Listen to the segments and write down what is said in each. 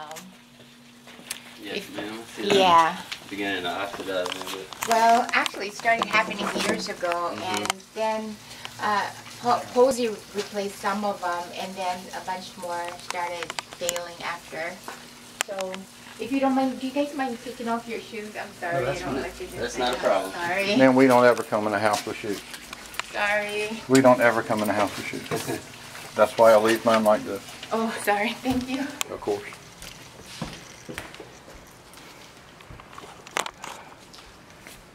Um, Yes, ma'am. I see that. Yeah, Beginning to oxidize a little bit. well, actually, it started happening years ago, and then uh, Po- Pozzi replaced some of them, and then a bunch more started failing after. So, if you don't mind, do you guys mind taking off your shoes? I'm sorry, I that's don't fine. like to do That's that. not a problem. Sorry, Man, we don't ever come in the house with shoes. sorry. We don't ever come in the house with shoes. That's why I leave mine like this, Oh, sorry, thank you. of course.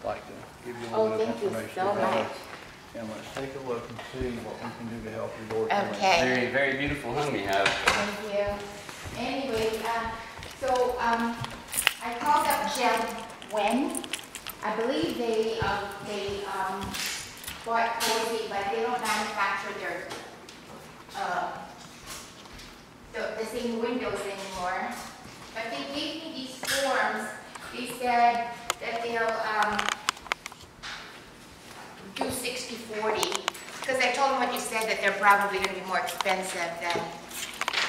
Like to give you a Oh, little bit of thank you information so about much. it. And let's take a look and see what we can do to help your door. Okay. Very, very beautiful home you have. Thank you. Anyway, uh, so, um, I called up Gel Wen. I believe they, um, they, um, bought Pozzi, but they don't manufacture their, uh, the, the same windows anymore. But they gave me these forms. They said that they'll, um, do 60/40. Because I told them what you said, that they're probably gonna be more expensive than,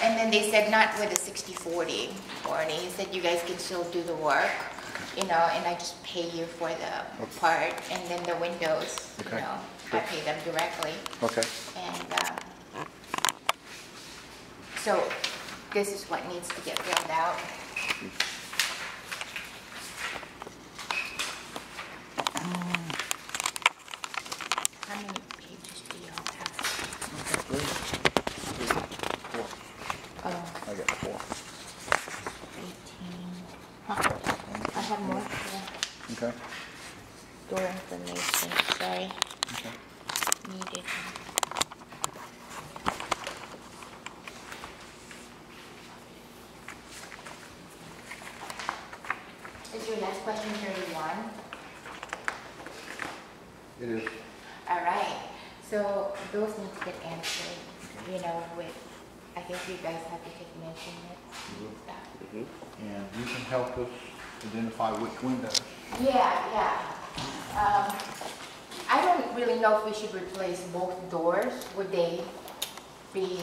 and then they said not with a 60/40 warranty. He said you guys can still do the work, you know, and I just pay you for the part, and then the windows, you Okay. know, I pay them directly. Okay, And, um, so this is what needs to get filled out. How many pages do you all have? Oh, I got four. 18. Huh, I have more for Okay, the door information, sorry. okay. Needed. Is your last question thirty-one? It is. All right, so those need to get answered, you know, with, I guess you guys have to take measurements and stuff. And you can help us identify which windows. Yeah, yeah. Um, I don't really know if we should replace both doors. Would they be,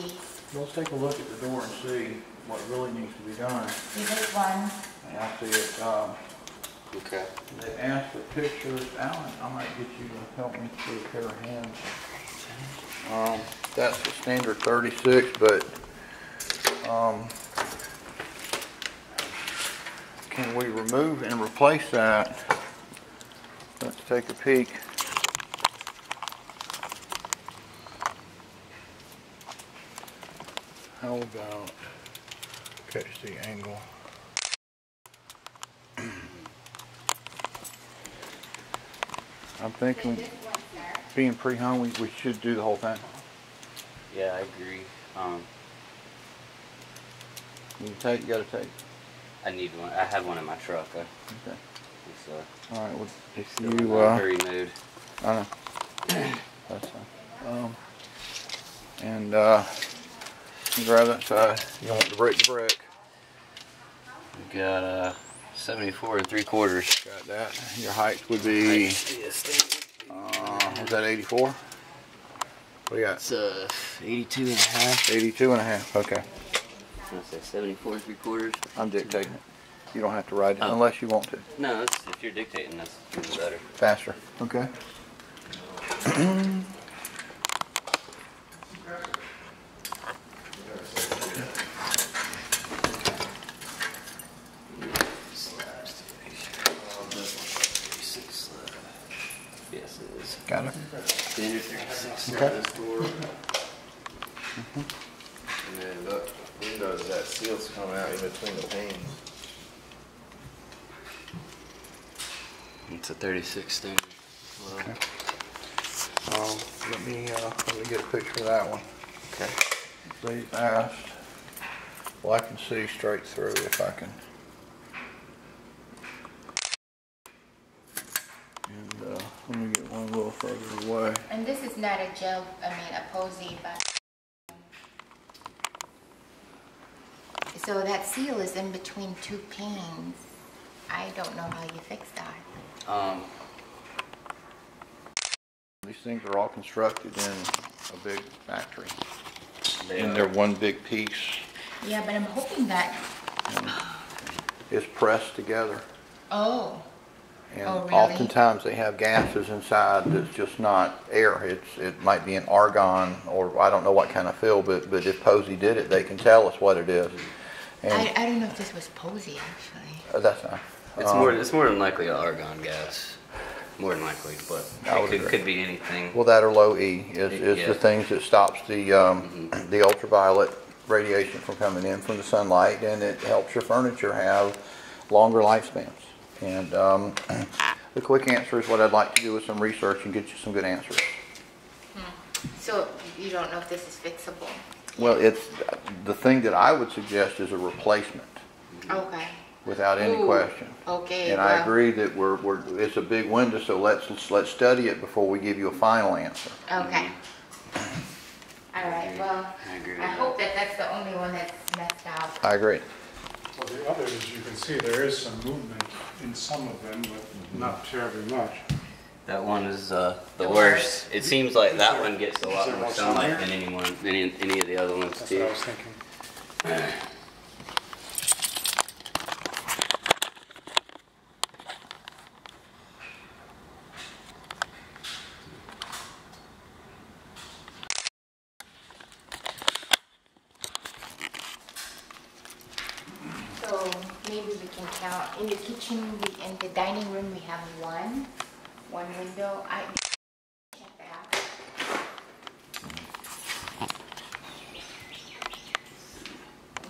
Let's take a look at the door and see what really needs to be done. see this one? And I see it, um, Okay. they asked for pictures. Alan, I might get you to help me through a pair of hands. Um, that's the standard thirty-six, but, um, can we remove and replace that? Let's take a peek. How about, catch the angle. I'm thinking, This one, sir. being pre-hung, we, we should do the whole thing. Yeah, I agree. Um, You take, you gotta take. I need one. I have one in my truck. I, Okay. It's, uh, All right, well, if you, uh, hurry mood. I know. That's fine. Um, and, uh, you grab that side. You don't want to break the brick. We've got, uh, 74 and three quarters. Got that. Your height would be, uh, was that eighty-four? What do you got? It's, uh, 82 and a half. Eighty-two and a half, okay. I say 74 and three quarters. I'm dictating it. You don't have to write it Oh. unless you want to. No, that's, if you're dictating, that's even better. Faster. Okay. Yes, it is. Got it. Standard 36 Okay. this door. Mm-hmm. And then the windows, that seal's coming out in between the panes. It's a 36 standard. Well, Okay. Um, let me, uh, let me get a picture of that one. okay. They asked, well, I can see straight through if I can. And, uh, let me get one a little further away. And this is not a gel, I mean, a Pozzi, but. So that seal is in between two panes. I don't know how you fix that. Um, These things are all constructed in a big factory. they And are- they're one big piece. Yeah, but I'm hoping that is pressed together. Oh, And Oh, really? oftentimes they have gases inside that's just not air. It's, it might be an argon or I don't know what kind of fill, but, but if Pozzi did it, they can tell us what it is. I, And I don't know if this was Pozzi actually. uh, that's not. It's um, more. It's more than likely an argon gas. More than likely, but I it could, could be anything. Well, that or low E is, is Yeah. the things that stops the, um, the ultraviolet radiation from coming in from the sunlight and it helps your furniture have longer lifespans. And, um, the quick answer is what I'd like to do is some research and get you some good answers. So you don't know if this is fixable? Well, it's, the thing that I would suggest is a replacement Okay. Without any Ooh, question. Okay. And I agree that we're, we're, it's a big window, so let's, let's study it before we give you a final answer. Okay. All right, well, I agree I hope that that's the only one that's messed up. I agree. Well, the others, as you can see, there is some movement in some of them, but not terribly much. That one is uh, the The worst. It seems like that one gets a lot more one sunlight than anyone, than any, any of the other ones That's what. I was thinking. So maybe we count, in the kitchen, we, in the dining room, we have one, one window. I, check that out.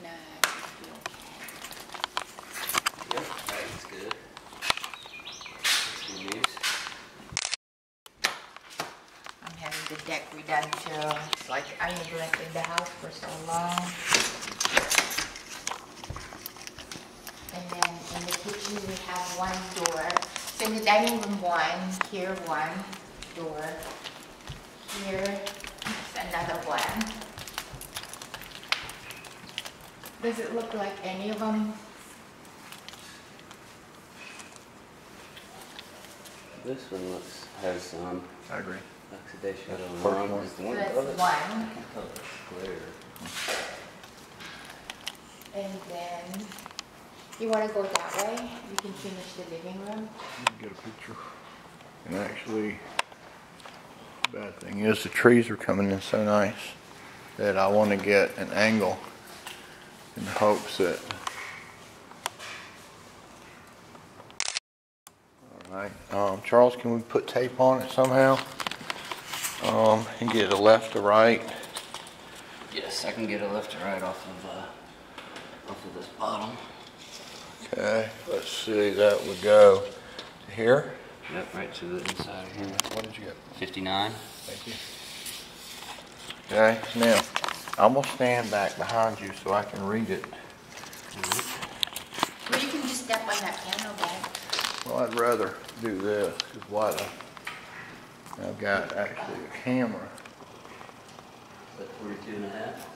No, Yep, that's good. That's good news. I'm having the deck redone too. It's like I neglected the house for so long. And then in the kitchen, we have one door. So in the dining room, one, here one door. Here is another one. Does it look like any of them? This one looks has um, I agree. oxidation That's the going first on. one. Is the So one that's above it? one. I can't tell it's clear. And then, you wanna go that way? You can finish the living room. Get a picture. And actually, the bad thing is the trees are coming in so nice that I want to get an angle in hopes that. All right, um, Charles, can we put tape on it somehow? Um, and get a left to right. Yes, I can get a left to right off of uh, off of this bottom. Okay, let's see, that would go to here. Yep, right to the inside here. Mm, what did you get? 59. Thank you. Okay, now, I'm gonna stand back behind you so I can read it. Well, you can just step on that piano bed. Well, I'd rather do this, because what, I- I've got actually a camera. Is that 42 and a half?